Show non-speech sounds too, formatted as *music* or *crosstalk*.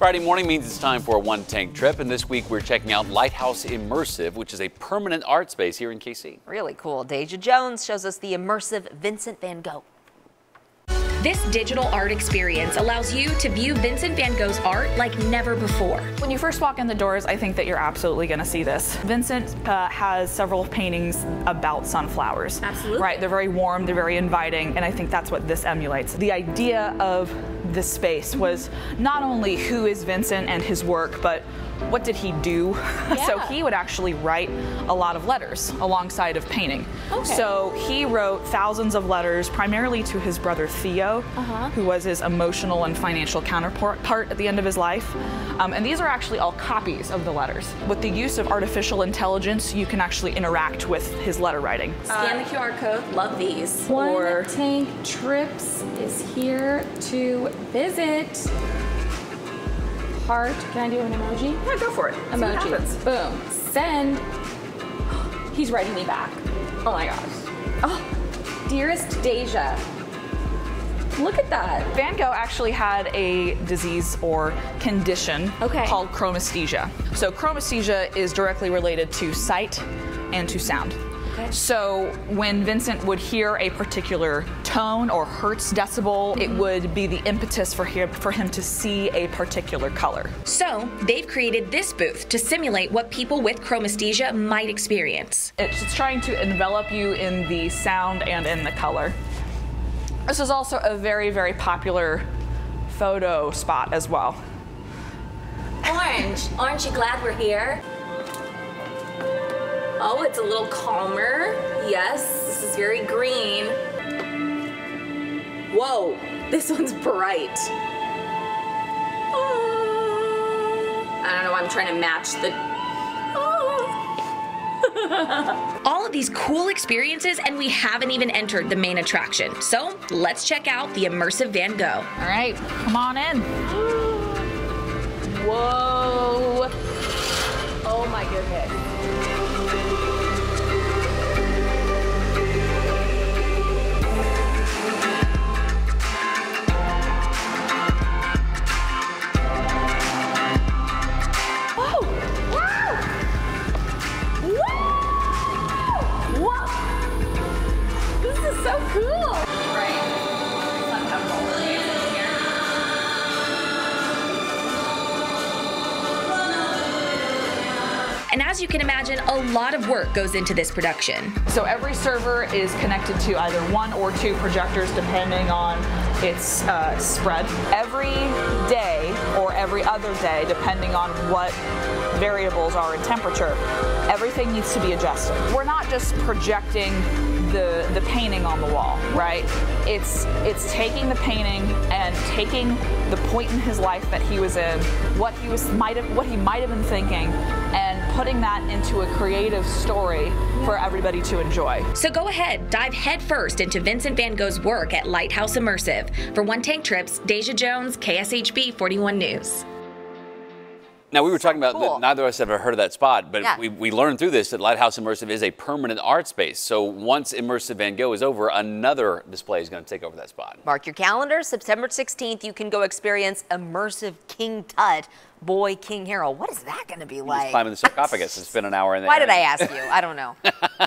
Friday morning means it's time for a one tank trip, and this week we're checking out Lighthouse Immersive, which is a permanent art space here in KC. Really cool. Deja Jones shows us the immersive Vincent van Gogh. This digital art experience allows you to view Vincent van Gogh's art like never before. When you first walk in the doors, I think that you're absolutely going to see this. Vincent uh, has several paintings about sunflowers. Absolutely. Right, they're very warm, they're very inviting, and I think that's what this emulates. The idea of this space was not only who is Vincent and his work, but what did he do? Yeah. *laughs* so he would actually write a lot of letters alongside of painting. Okay. So he wrote thousands of letters primarily to his brother Theo, Uh-huh. who was his emotional and financial counterpart part at the end of his life. Um, and these are actually all copies of the letters. With the use of artificial intelligence, you can actually interact with his letter writing. Scan the QR code. Love these. One Or- Tank Trips is here to visit. Heart. Can I do an emoji? Yeah, go for it. See what happens. Emoji. Boom. Send. *gasps* He's writing me back. Oh my gosh. Oh, dearest Deja. Look at that. Van Gogh actually had a disease or condition Okay. called chromesthesia. So chromesthesia is directly related to sight and to sound. So when Vincent would hear a particular tone or hertz decibel, it mm-hmm. would be the impetus for him, for him to see a particular color. So, they've created this booth to simulate what people with chromesthesia might experience. It's trying to envelop you in the sound and in the color. This is also a very, very popular photo spot as well. Orange, aren't you glad we're here? Oh, it's a little calmer. Yes, this is very green. Whoa, this one's bright. Oh. I don't know, why I'm trying to match the. Oh. *laughs* All of these cool experiences, and we haven't even entered the main attraction. So let's check out the immersive Van Gogh. All right, come on in. *gasps* Whoa. So cool. And as you can imagine, a lot of work goes into this production. So every server is connected to either one or two projectors depending on its uh, spread. Every day or every other day, depending on what variables are in temperature, everything needs to be adjusted. We're not just projecting the, the painting on the wall, right? It's it's taking the painting and taking the point in his life that he was in, what he was might have what he might have been thinking, and putting that into a creative story for everybody to enjoy. So go ahead, dive headfirst into Vincent van Gogh's work at Lighthouse Immersive. For One Tank Trips, Deja Jones, KSHB 41 News. Now, we were talking about cool. that neither of us have ever heard of that spot, but Yeah. we, we learned through this that Lighthouse Immersive is a permanent art space. So once Immersive Van Gogh is over, another display is going to take over that spot. Mark your calendar. September 16th, you can go experience immersive King Tut. Boy, King Harold. What is that going to be like? climbing the sarcophagus and spend an hour in there. Why did I ask you? I don't know. *laughs*